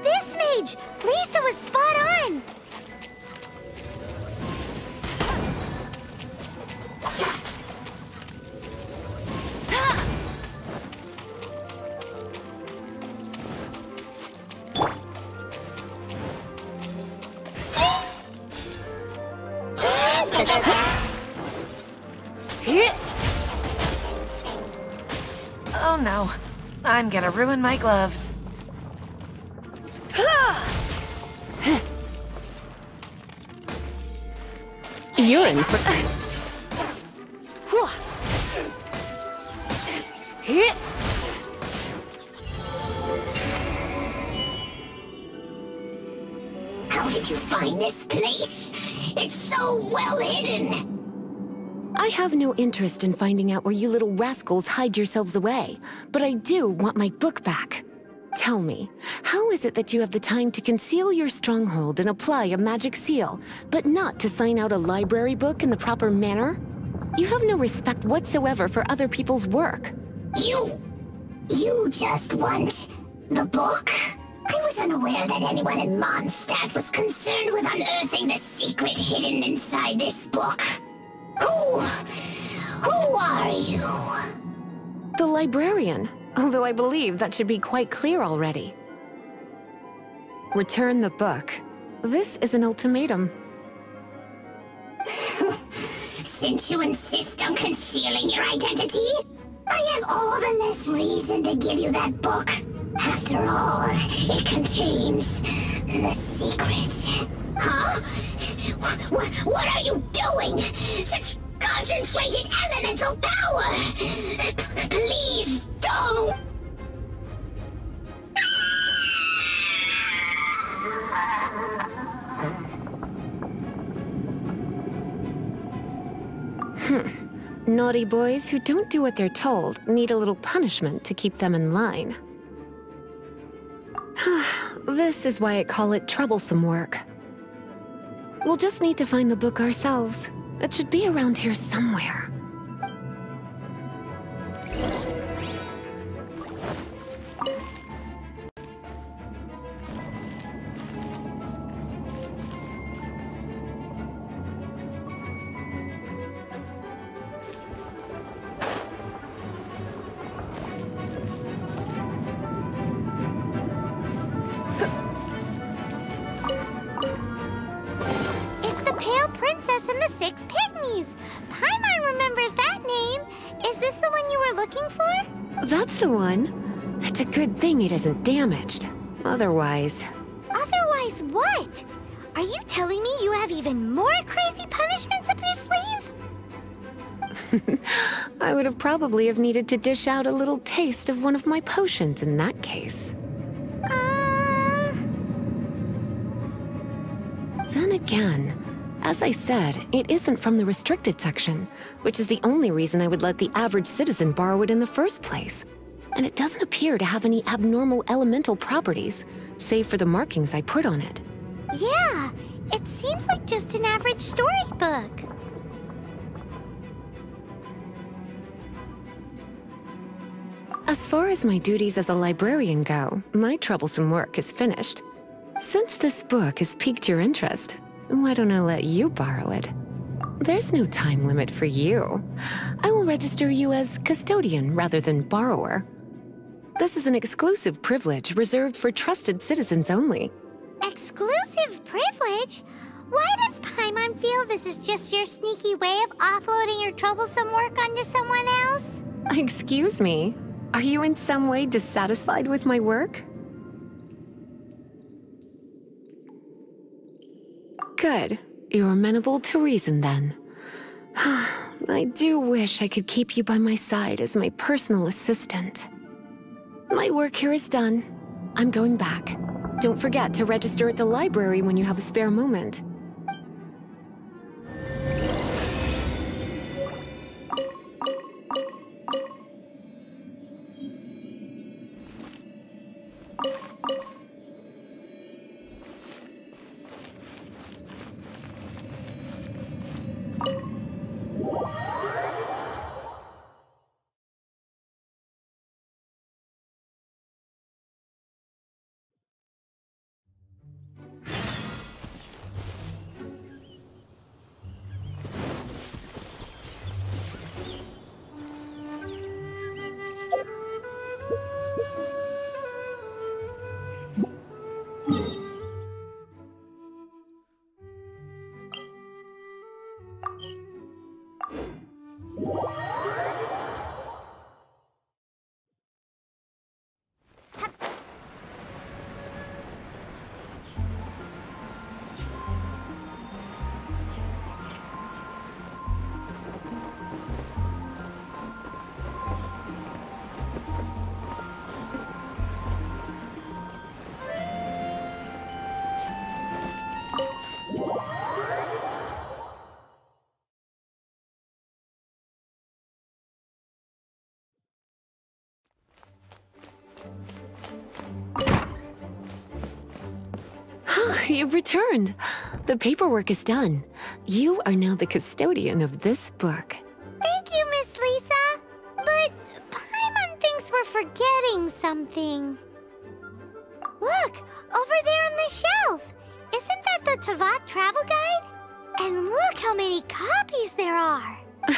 Abyss Mage! Lisa was spot on! Oh no, I'm gonna ruin my gloves. You're in for... How did you find this place? It's so well hidden! I have no interest in finding out where you little rascals hide yourselves away, but I do want my book back. Tell me, how is it that you have the time to conceal your stronghold and apply a magic seal, but not to sign out a library book in the proper manner? You have no respect whatsoever for other people's work. You... you just want... the book? I was unaware that anyone in Mondstadt was concerned with unearthing the secret hidden inside this book. Who... who are you? The librarian, although I believe that should be quite clear already. Return the book. This is an ultimatum. Since you insist on concealing your identity, I have all the less reason to give you that book. After all, it contains the secret. Huh? What, what are you doing? Such concentrated elemental power! Please don't! Hmm. Naughty boys who don't do what they're told need a little punishment to keep them in line. this is why I call it troublesome work. We'll just need to find the book ourselves. It should be around here somewhere. Damaged. Otherwise... Otherwise, what? Are you telling me you have even more crazy punishments up your sleeve? I would have probably have needed to dish out a little taste of one of my potions in that case. Uh... Then again, as I said, it isn't from the restricted section, which is the only reason I would let the average citizen borrow it in the first place. And it doesn't appear to have any abnormal elemental properties, save for the markings I put on it. Yeah, it seems like just an average storybook. As far as my duties as a librarian go, my troublesome work is finished. Since this book has piqued your interest, why don't I let you borrow it? There's no time limit for you. I will register you as custodian rather than borrower. This is an exclusive privilege reserved for trusted citizens only. Exclusive privilege? Why does Paimon feel this is just your sneaky way of offloading your troublesome work onto someone else? Excuse me, are you in some way dissatisfied with my work? Good. You're amenable to reason then. I do wish I could keep you by my side as my personal assistant. My work here is done. I'm going back. Don't forget to register at the library when you have a spare moment. You've returned. The paperwork is done. You are now the custodian of this book. Thank you, Miss Lisa. But Paimon thinks we're forgetting something. Look, over there on the shelf. Isn't that the Teyvat travel guide? And look how many copies there are.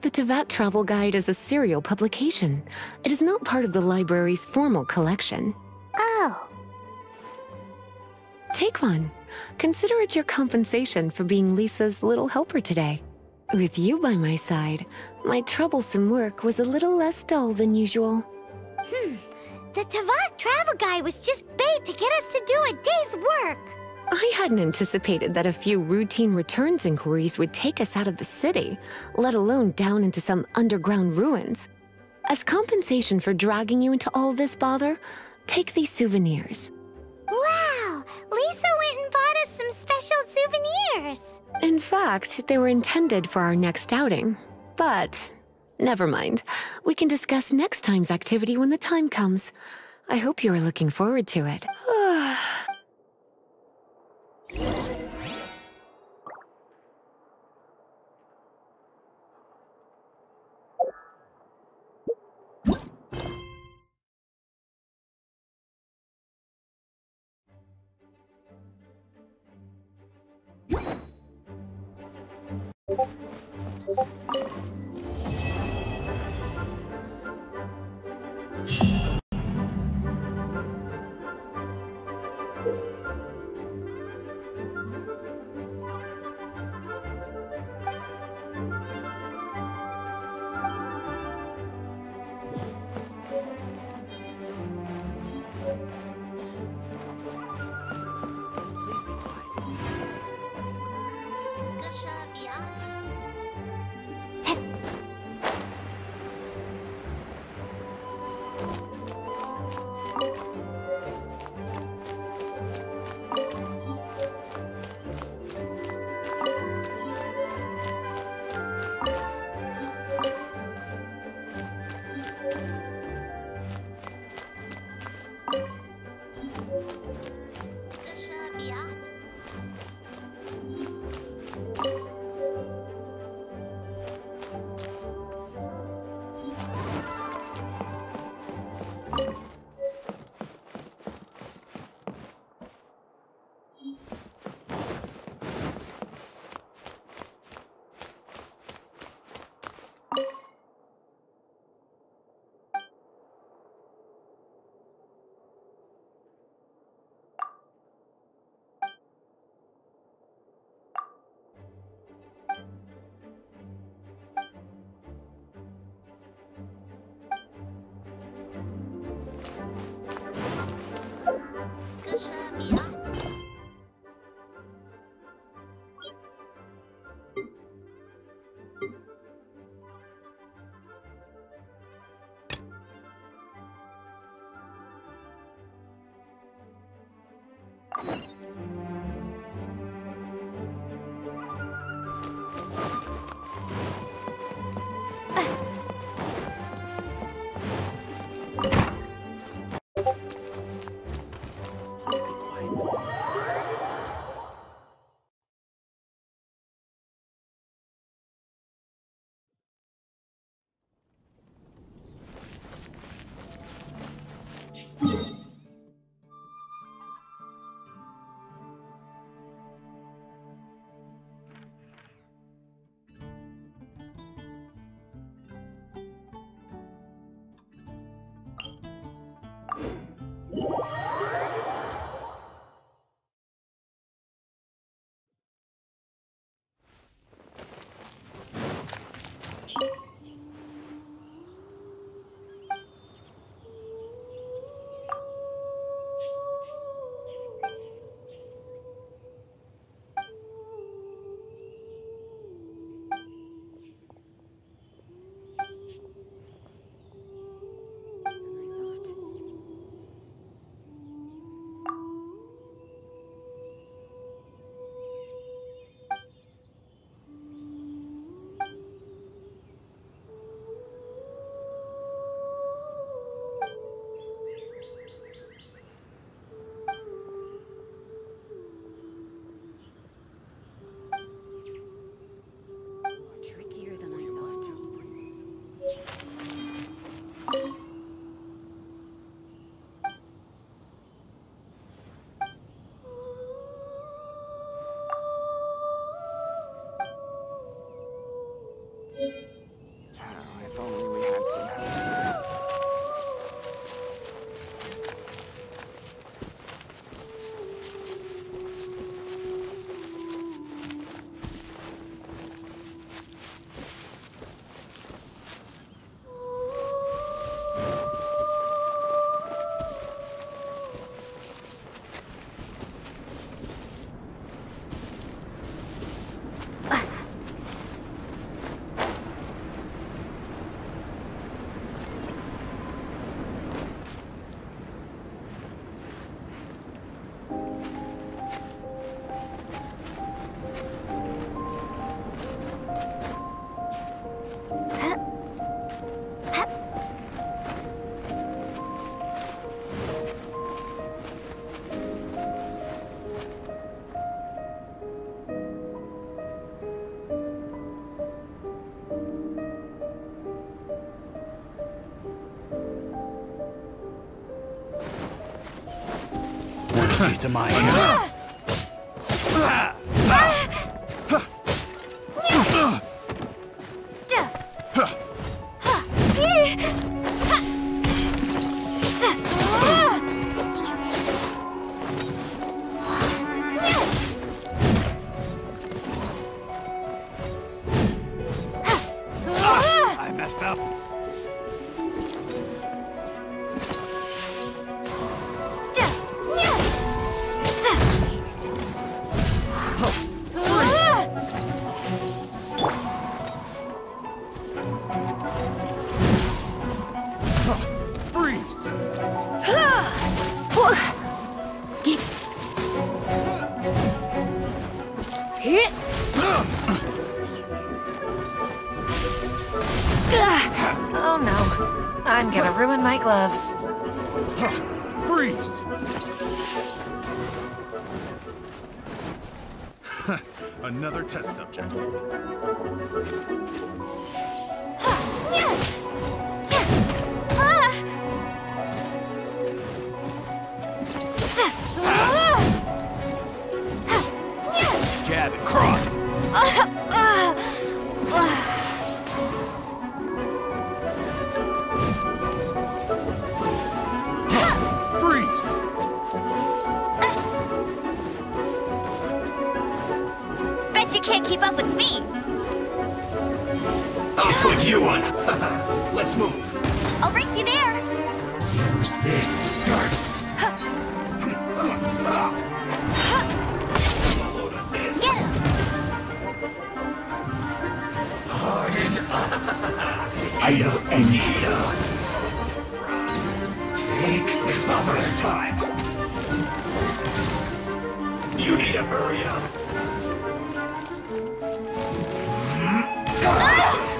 the Teyvat Travel Guide is a serial publication. It is not part of the library's formal collection. Consider it your compensation for being Lisa's little helper today. With you by my side, my troublesome work was a little less dull than usual. Hmm. The Teyvat travel guide was just bait to get us to do a day's work. I hadn't anticipated that a few routine returns inquiries would take us out of the city, let alone down into some underground ruins. As compensation for dragging you into all this bother, take these souvenirs. Wow! In fact, they were intended for our next outing. But, never mind. We can discuss next time's activity when the time comes. I hope you are looking forward to it. Thank you. Of my I'm gonna ruin my gloves. Freeze! Another test subject. Jab and cross. Ah! Can't keep up with me. I'll put you on. Let's move. I'll race you there. Use this first. Harden up. I know and you. Take this the first time. You need to hurry up. Well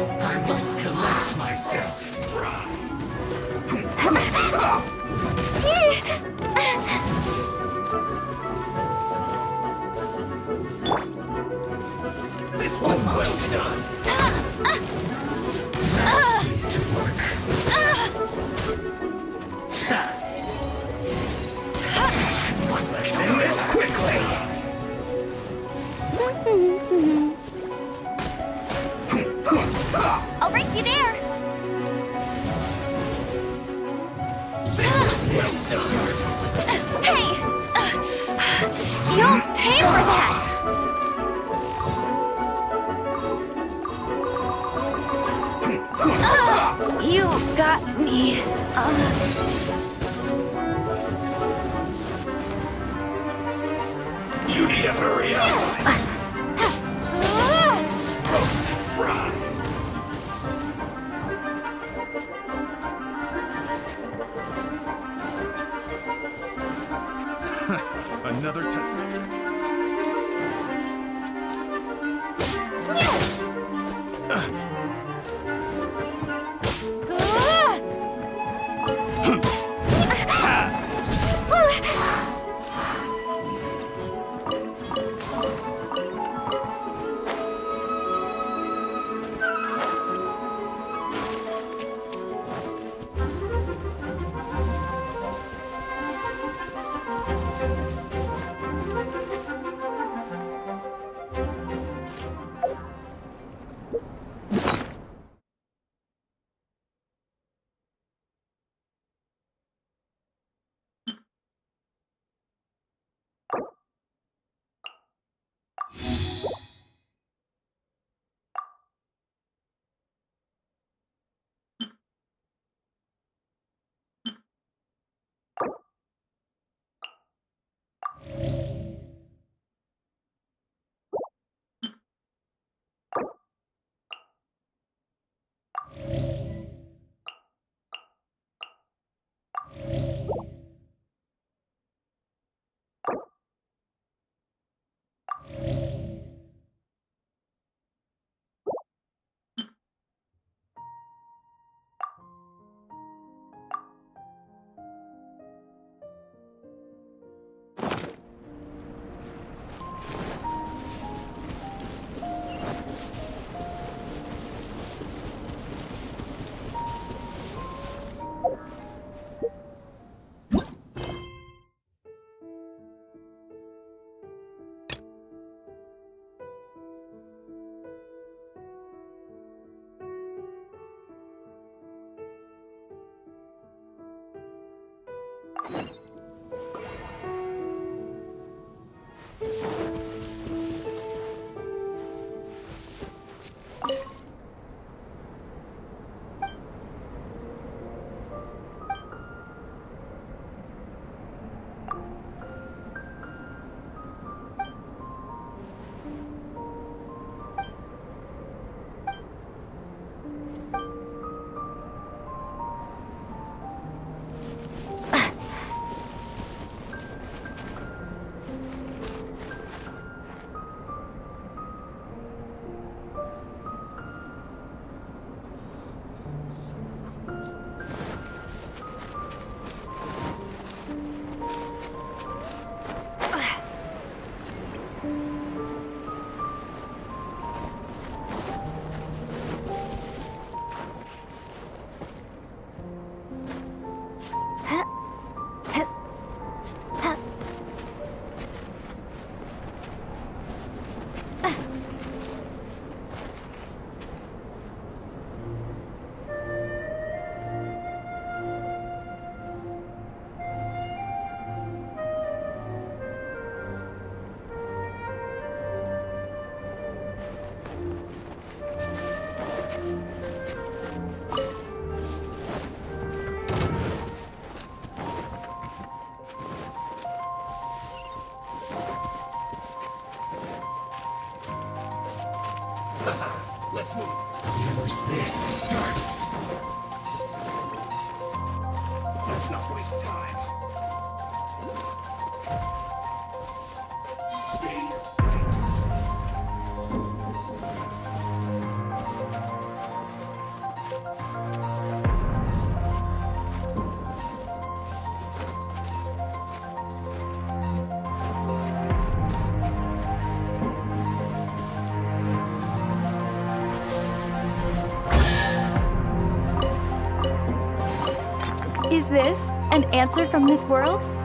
I must collect myself. This one's almost done. got me. Uh... You need hurry up. Another test subject. Let's this an answer from this world?